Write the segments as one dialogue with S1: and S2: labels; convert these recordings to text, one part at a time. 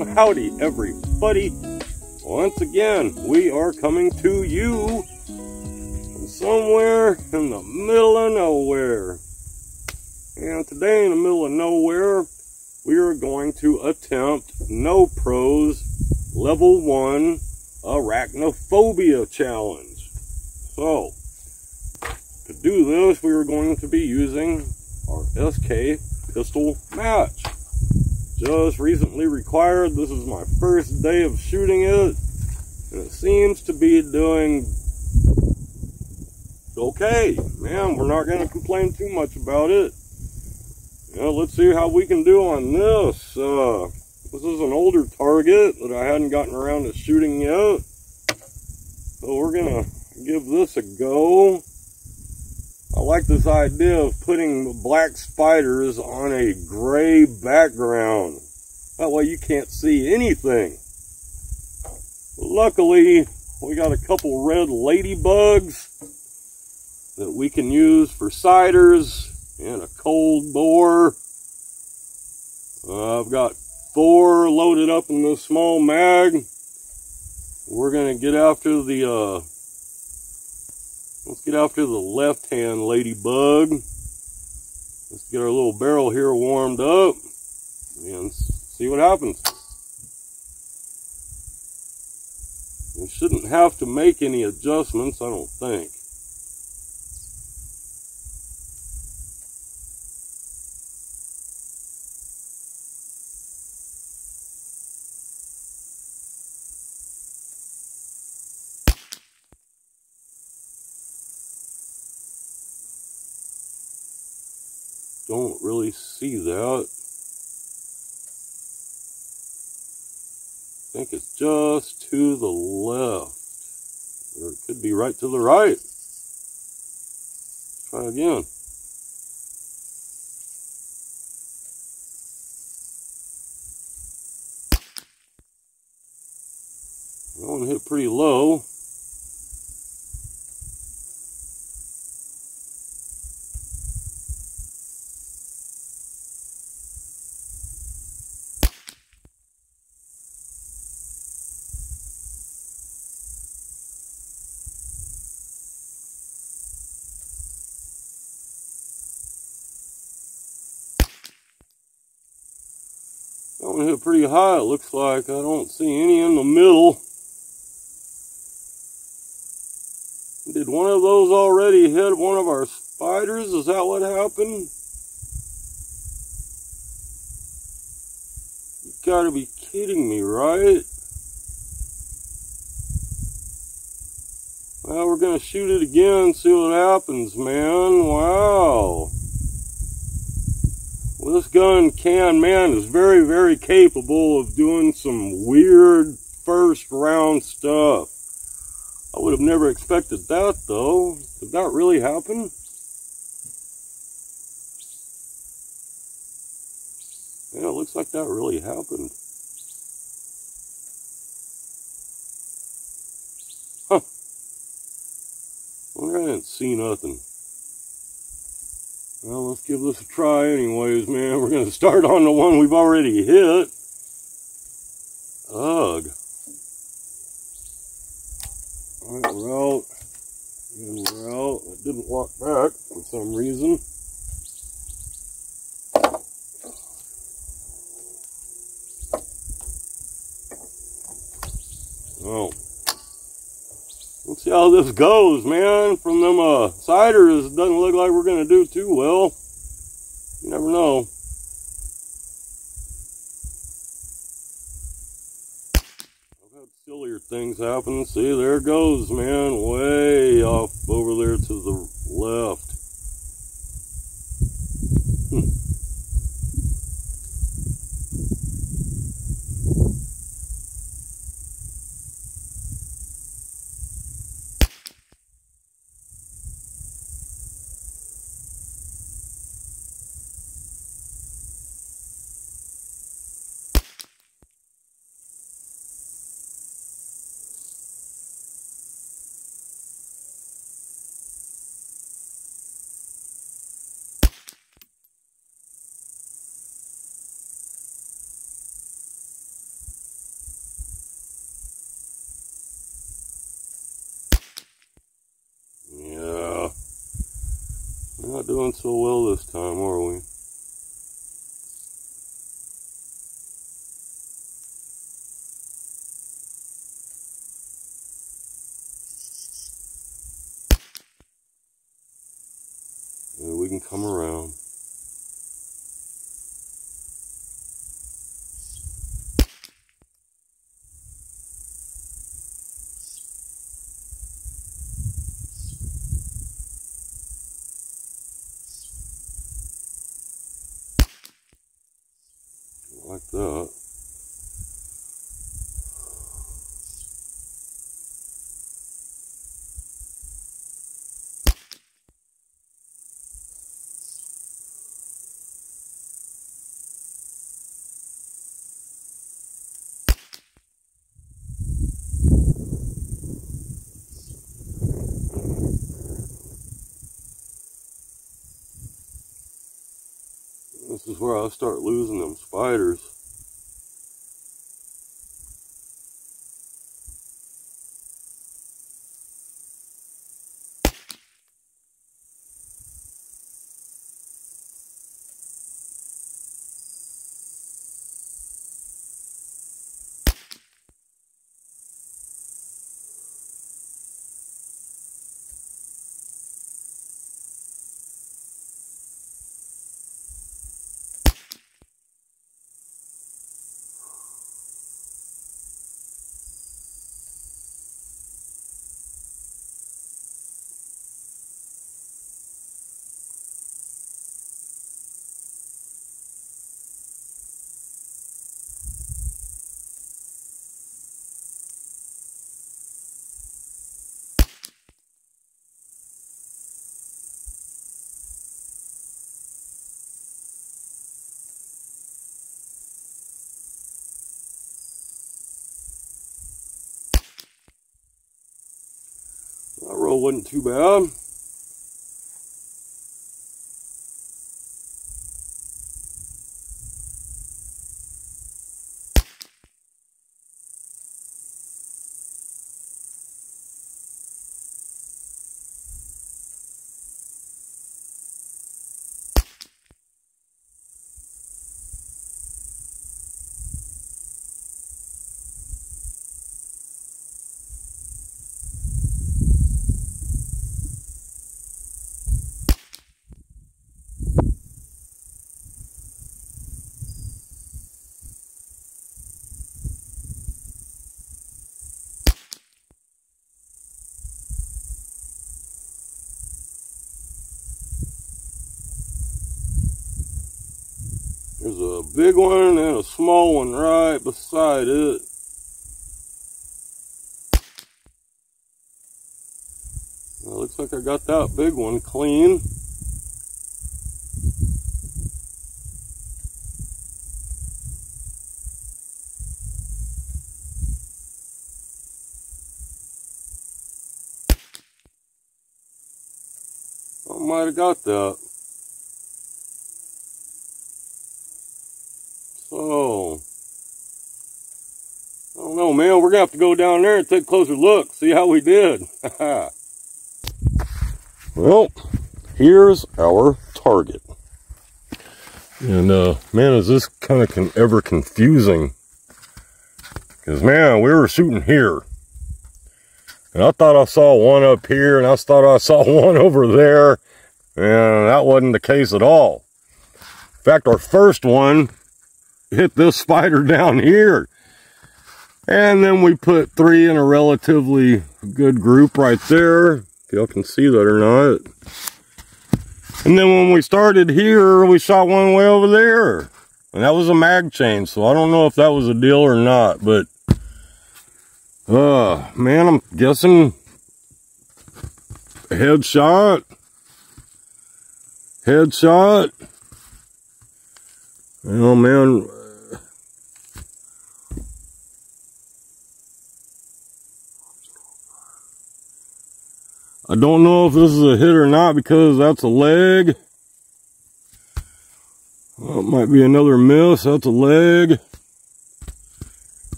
S1: Howdy, everybody. Once again, we are coming to you from somewhere in the middle of nowhere. And today, in the middle of nowhere, we are going to attempt No Pros Level 1 Arachnophobia Challenge. So, to do this, we are going to be using our SK pistol match. Just recently required. This is my first day of shooting it. And it seems to be doing okay. Man, we're not going to complain too much about it. Let's see how we can do on this. Uh, this is an older target that I hadn't gotten around to shooting yet. So we're going to give this a go. I like this idea of putting black spiders on a gray background. That way you can't see anything. Luckily, we got a couple red ladybugs that we can use for sighters and a cold bore. Uh, I've got four loaded up in this small mag. We're going to get after the uh, Let's get after the left-hand ladybug. Let's get our little barrel here warmed up and see what happens. We shouldn't have to make any adjustments, I don't think. Don't really see that. I think it's just to the left. Or it could be right to the right. Let's try again. That one hit pretty low. Hit pretty high, it looks like. I don't see any in the middle. Did one of those already hit one of our spiders? Is that what happened? You gotta be kidding me, right? Well, we're gonna shoot it again, see what happens, man. Wow. This gun can, man, is very, very capable of doing some weird first round stuff. I would have never expected that, though. Did that really happen? Yeah, it looks like that really happened. Huh. Well, I didn't see nothing. Well, let's give this a try anyways, man. We're going to start on the one we've already hit. Ugh. Alright, we're out. And we're out. It didn't walk back for some reason. Oh. See how this goes, man. From them uh, sighters, it doesn't look like we're going to do too well. You never know. I've had sillier things happen. See, there goes, man. Way off Not doing so well this time, are we? That. This is where I start losing them spiders. Wasn't too bad. There's a big one and a small one right beside it. Well, looks like I got that big one clean. I might have got that. So, I don't know, man. We're going to have to go down there and take a closer look, see how we did. well, here's our target. And, uh, man, is this kind of con ever confusing. Because, man, we were shooting here. And I thought I saw one up here, and I thought I saw one over there. And that wasn't the case at all. In fact, our first one hit this spider down here. And then we put three in a relatively good group right there. If y'all can see that or not. And then when we started here, we shot one way over there. And that was a mag chain, so I don't know if that was a deal or not, but uh man, I'm guessing headshot. Headshot. Oh man, I don't know if this is a hit or not because that's a leg. Well, it might be another miss. That's a leg.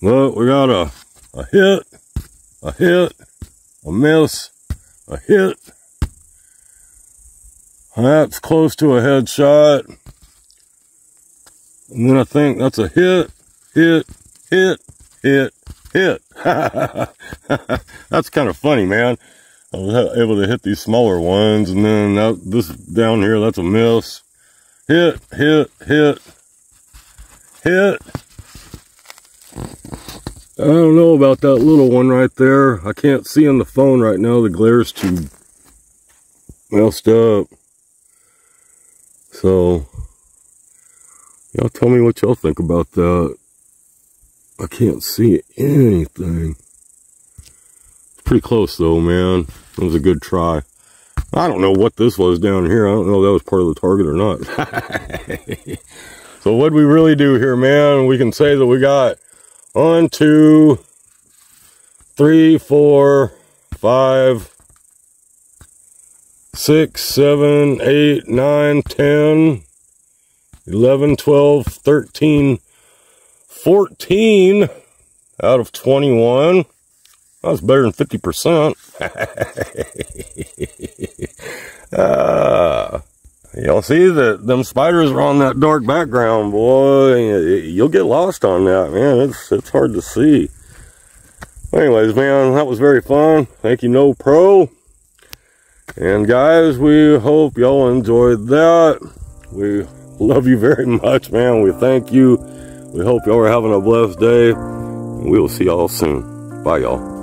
S1: But we got a, a hit, a hit, a miss, a hit. That's close to a headshot. And then I think that's a hit, hit, hit, hit, hit. that's kind of funny, man. I was able to hit these smaller ones, and then that, this down here, that's a miss. Hit, hit, hit, hit. I don't know about that little one right there. I can't see on the phone right now. The glare's too messed up. So, y'all tell me what y'all think about that. I can't see anything. Pretty close though, man. It was a good try. I don't know what this was down here. I don't know if that was part of the target or not. so what we really do here, man, we can say that we got one, two, three, four, five, six, seven, eight, nine, ten, eleven, twelve, thirteen, fourteen out of 21. That's better than 50%. uh, Y'all see that them spiders are on that dark background, boy. You'll get lost on that, man. It's it's hard to see. Anyways, man, that was very fun. Thank you, No Pro. And guys, we hope y'all enjoyed that. We love you very much, man. We thank you. We hope y'all are having a blessed day. We will see y'all soon. Bye, y'all.